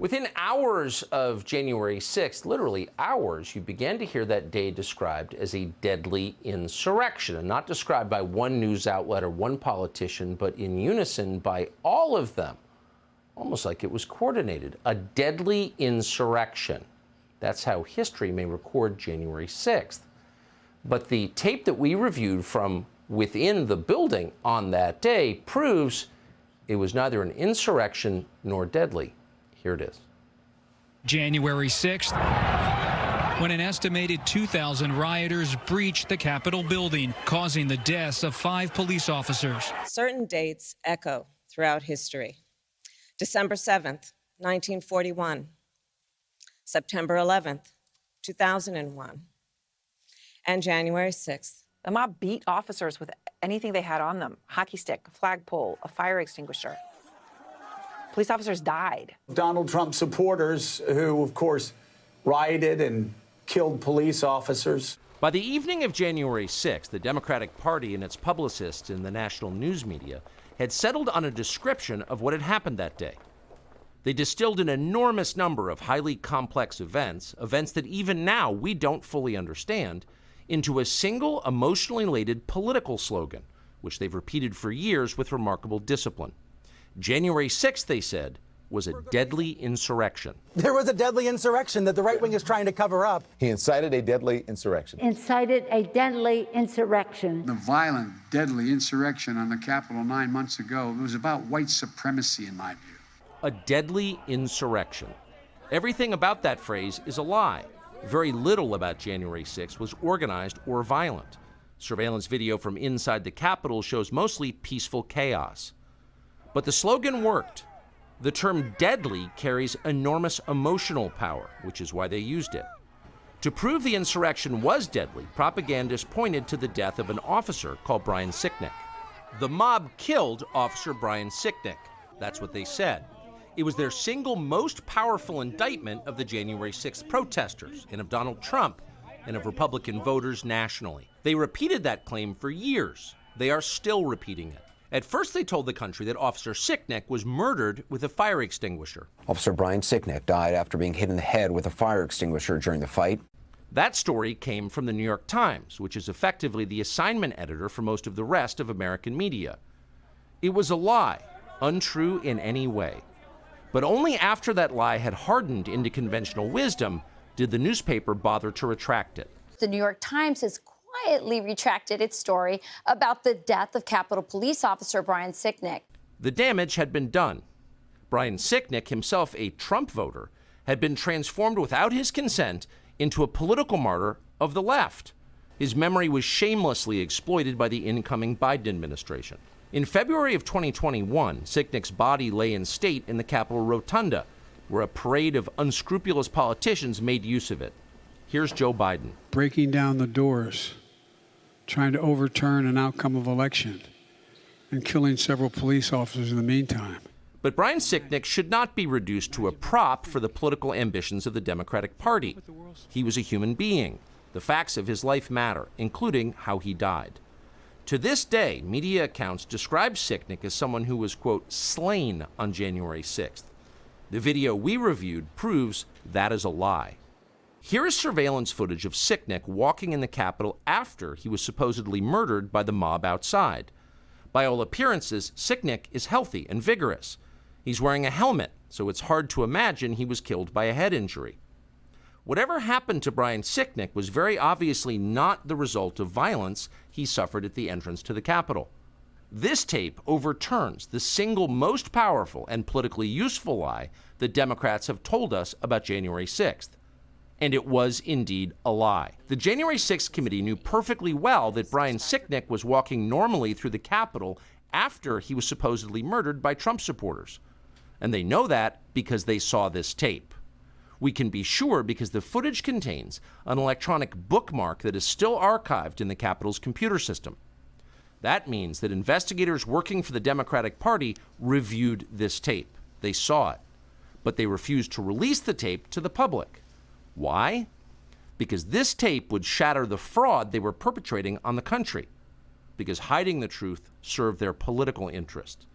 Within hours of January 6th, literally hours, you began to hear that day described as a deadly insurrection, and not described by one news outlet or one politician, but in unison by all of them, almost like it was coordinated. A deadly insurrection. That's how history may record January 6th. But the tape that we reviewed from within the building on that day proves it was neither an insurrection nor deadly. Here it is. January 6th, when an estimated 2,000 rioters breached the Capitol building, causing the deaths of five police officers. Certain dates echo throughout history. December 7th, 1941, September 11th, 2001, and January 6th. The mob beat officers with anything they had on them hockey stick, a flagpole, a fire extinguisher. Police officers died. Donald Trump supporters, who, of course, rioted and killed police officers. By the evening of January 6th, the Democratic Party and its publicists in the national news media had settled on a description of what had happened that day. They distilled an enormous number of highly complex events, events that even now we don't fully understand, into a single emotionally laden political slogan, which they've repeated for years with remarkable discipline. January 6th, they said, was a deadly insurrection. There was a deadly insurrection that the right wing is trying to cover up. He incited a deadly insurrection. Incited a deadly insurrection. The violent, deadly insurrection on the Capitol nine months ago it was about white supremacy, in my view. A deadly insurrection. Everything about that phrase is a lie. Very little about January 6th was organized or violent. Surveillance video from inside the Capitol shows mostly peaceful chaos. But the slogan worked. The term deadly carries enormous emotional power, which is why they used it. To prove the insurrection was deadly, propagandists pointed to the death of an officer called Brian Sicknick. The mob killed Officer Brian Sicknick. That's what they said. It was their single most powerful indictment of the January 6th protesters and of Donald Trump and of Republican voters nationally. They repeated that claim for years. They are still repeating it. At first, they told the country that Officer Sicknick was murdered with a fire extinguisher. Officer Brian Sicknick died after being hit in the head with a fire extinguisher during the fight. That story came from the New York Times, which is effectively the assignment editor for most of the rest of American media. It was a lie, untrue in any way. But only after that lie had hardened into conventional wisdom did the newspaper bother to retract it. The New York Times has quietly retracted its story about the death of Capitol Police Officer Brian Sicknick. The damage had been done. Brian Sicknick, himself a Trump voter, had been transformed without his consent into a political martyr of the left. His memory was shamelessly exploited by the incoming Biden administration. In February of 2021, Sicknick's body lay in state in the Capitol Rotunda, where a parade of unscrupulous politicians made use of it. Here's Joe Biden. Breaking down the doors, trying to overturn an outcome of election, and killing several police officers in the meantime. But Brian Sicknick should not be reduced to a prop for the political ambitions of the Democratic Party. He was a human being. The facts of his life matter, including how he died. To this day, media accounts describe Sicknick as someone who was, quote, slain on January 6th. The video we reviewed proves that is a lie. Here is surveillance footage of Sicknick walking in the Capitol after he was supposedly murdered by the mob outside. By all appearances, Sicknick is healthy and vigorous. He's wearing a helmet, so it's hard to imagine he was killed by a head injury. Whatever happened to Brian Sicknick was very obviously not the result of violence he suffered at the entrance to the Capitol. This tape overturns the single most powerful and politically useful lie the Democrats have told us about January 6th and it was indeed a lie. The January 6th committee knew perfectly well that Brian Sicknick was walking normally through the Capitol after he was supposedly murdered by Trump supporters. And they know that because they saw this tape. We can be sure because the footage contains an electronic bookmark that is still archived in the Capitol's computer system. That means that investigators working for the Democratic Party reviewed this tape. They saw it, but they refused to release the tape to the public. Why? Because this tape would shatter the fraud they were perpetrating on the country. Because hiding the truth served their political interest.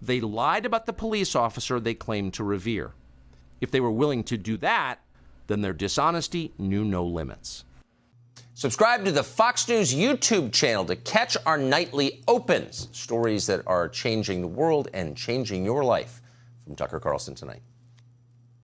They lied about the police officer they claimed to revere. If they were willing to do that, then their dishonesty knew no limits. Subscribe to the Fox News YouTube channel to catch our nightly opens, stories that are changing the world and changing your life. From Tucker Carlson tonight.